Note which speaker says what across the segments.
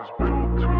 Speaker 1: was built to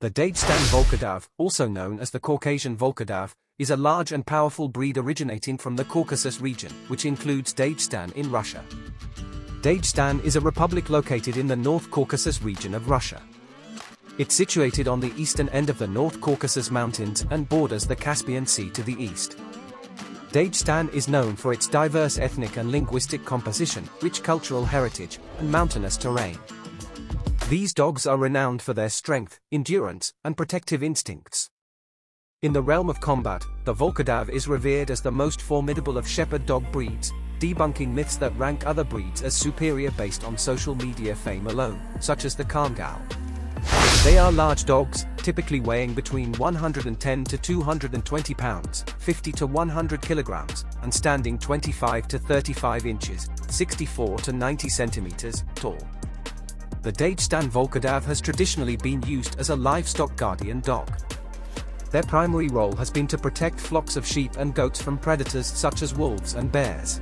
Speaker 2: The Dagestan Volkodav, also known as the Caucasian Volkodav, is a large and powerful breed originating from the Caucasus region, which includes Dagestan in Russia. Dagestan is a republic located in the North Caucasus region of Russia. It's situated on the eastern end of the North Caucasus Mountains and borders the Caspian Sea to the east. Dagestan is known for its diverse ethnic and linguistic composition, rich cultural heritage, and mountainous terrain. These dogs are renowned for their strength, endurance, and protective instincts. In the realm of combat, the Volkodav is revered as the most formidable of shepherd dog breeds, debunking myths that rank other breeds as superior based on social media fame alone, such as the Kangal. They are large dogs, typically weighing between 110 to 220 pounds, 50 to 100 kilograms, and standing 25 to 35 inches, 64 to 90 centimeters, tall. The Dagestan Volkodav has traditionally been used as a livestock guardian dog. Their primary role has been to protect flocks of sheep and goats from predators such as wolves and bears.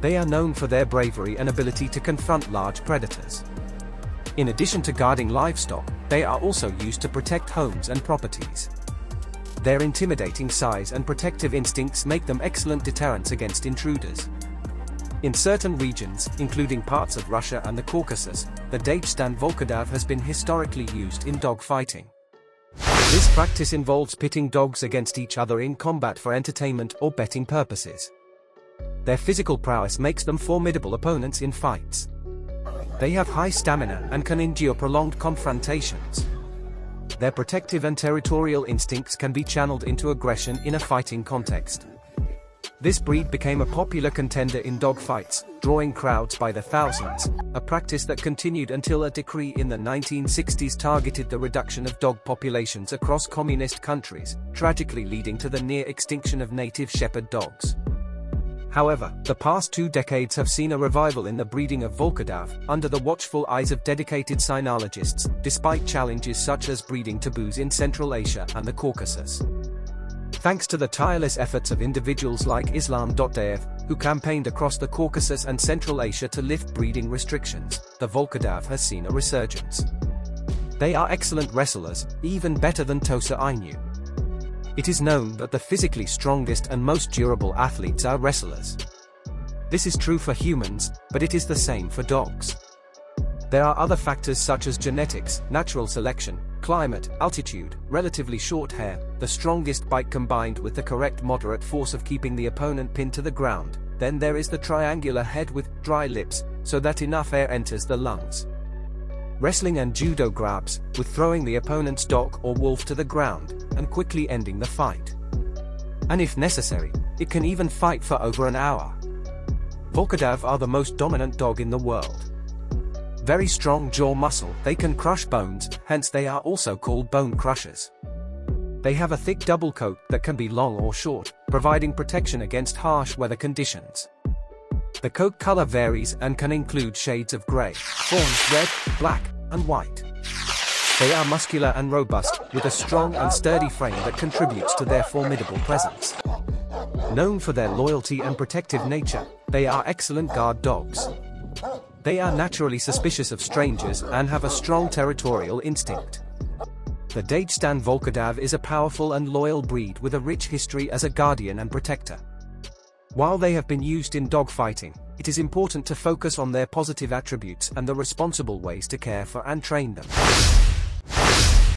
Speaker 2: They are known for their bravery and ability to confront large predators. In addition to guarding livestock, they are also used to protect homes and properties. Their intimidating size and protective instincts make them excellent deterrents against intruders. In certain regions, including parts of Russia and the Caucasus, the Dagestan Volkodav has been historically used in dog fighting. This practice involves pitting dogs against each other in combat for entertainment or betting purposes. Their physical prowess makes them formidable opponents in fights. They have high stamina and can endure prolonged confrontations. Their protective and territorial instincts can be channeled into aggression in a fighting context. This breed became a popular contender in dogfights, drawing crowds by the thousands, a practice that continued until a decree in the 1960s targeted the reduction of dog populations across communist countries, tragically leading to the near extinction of native shepherd dogs. However, the past two decades have seen a revival in the breeding of Volkodav, under the watchful eyes of dedicated cynologists, despite challenges such as breeding taboos in Central Asia and the Caucasus. Thanks to the tireless efforts of individuals like Islam Dotdayev, who campaigned across the Caucasus and Central Asia to lift breeding restrictions, the Volkodav has seen a resurgence. They are excellent wrestlers, even better than Tosa Inu. It is known that the physically strongest and most durable athletes are wrestlers. This is true for humans, but it is the same for dogs. There are other factors such as genetics, natural selection, climate, altitude, relatively short hair, the strongest bite combined with the correct moderate force of keeping the opponent pinned to the ground. Then there is the triangular head with dry lips, so that enough air enters the lungs. Wrestling and judo grabs, with throwing the opponent's dog or wolf to the ground, and quickly ending the fight. And if necessary, it can even fight for over an hour. Volkodav are the most dominant dog in the world. Very strong jaw muscle, they can crush bones, hence they are also called bone crushers. They have a thick double coat that can be long or short, providing protection against harsh weather conditions. The coat color varies and can include shades of gray, fawn, red, black, and white. They are muscular and robust, with a strong and sturdy frame that contributes to their formidable presence. Known for their loyalty and protective nature, they are excellent guard dogs. They are naturally suspicious of strangers and have a strong territorial instinct. The Dagestan Volkodav is a powerful and loyal breed with a rich history as a guardian and protector. While they have been used in dogfighting, it is important to focus on their positive attributes and the responsible ways to care for and train them.